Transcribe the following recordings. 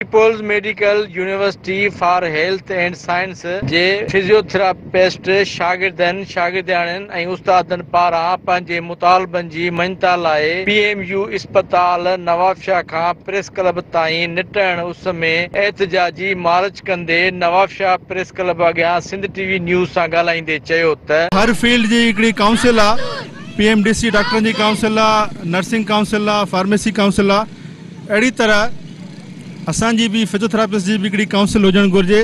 Peoples Medical University for Health and Science جي physiotherapist شاگردن شاگردياڻين ۽ استادن پاران پنهنجي مطالبن جي مڃتا لاءِ پيئيميو اسپتال نوابشاهه کان پريس ڪلب تائين نٽڻ اس ۾ ايهتجاجي مارچ ڪندي نوابشاهه پريس ڪلب اڳيان سنڌ ٽي وي نيوز سان ڳالهائيندي چيو ته هر فيلڊ جي هڪڙي ڪائنسل آهي پي ايم ڊي سي ڊاڪٽرن جي ڪائنسل آهي نرسنگ ڪائنسل آهي فارميسي ڪائنسل آهي اهڙي طرح اسان جي به فجيوٿيراپسٽ جي به هڪڙي ڪائنسل هجڻ گهرجي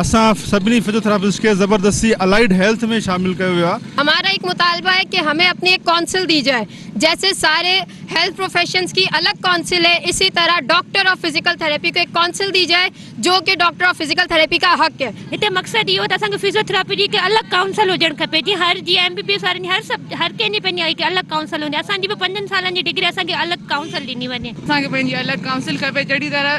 اساں سبلی فزیوتھراپسٹ کے زبردستی الائیڈ ہیلتھ میں شامل کیا ہوا ہمارا ایک مطالبہ ہے کہ ہمیں اپنی ایک کونسل دی جائے جیسے سارے ہیلتھ پروفیشنز کی الگ کونسل ہے۔ اسی طرح ڈاکٹر آف فزیکل تھراپی کو ایک کونسل دی جائے جو کہ ڈاکٹر آف فزیکل تھراپی کا حق ہے۔ ہتے مقصد یہ ہوتا ہے فزیوتھراپی جی کے الگ کونسل ہوجن کھپے جی ہر جی ایم بی بی ایس جی، ہر سب ہر کے نہیں پنی کہ الگ کونسل ہوندے اساں جی 15 سالن جی ڈگری اساں کے الگ کونسل دینی ونے اساں کے پنی الگ کونسل کھپے جڑی طرح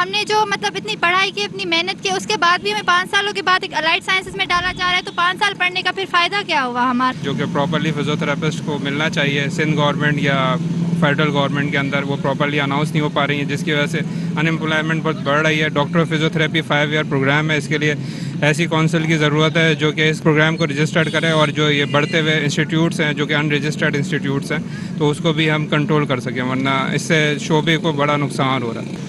ہم نے جو مطلب اتنی پڑھائی کی اتنی محنت کی اس کے بعد بھی ہمیں پانچ سالوں کے بعد ایک الائٹ سائنسز میں ڈالا جا رہا ہے۔ تو پانچ سال پڑھنے کا پھر فائدہ کیا ہوا ہمارا؟ جو کہ پراپرلی فزیوتھراپسٹ کو ملنا چاہیے۔ سندھ گورنمنٹ یا فیڈرل گورنمنٹ کے اندر وہ پراپرلی اناؤنس نہیں ہو پا رہی ہیں، جس کی وجہ سے ان امپلائمنٹ بہت بڑھ رہی ہے۔ Doctor physiotherapy five year programme ہے، اس کے لیے ایسی کونسل کی ضرورت ہے جو کہ اس پروگرام کو رجسٹرڈ کرے اور جو یہ بڑھتے ہوئے انسٹیٹیوٹس ہیں، جو کہ ان رجسٹرڈ انسٹیٹیوٹس ہیں، تو اس کو بھی ہم کنٹرول کر سکیں، ورنہ اس سے شعبے کو بڑا نقصان ہو رہا ہے۔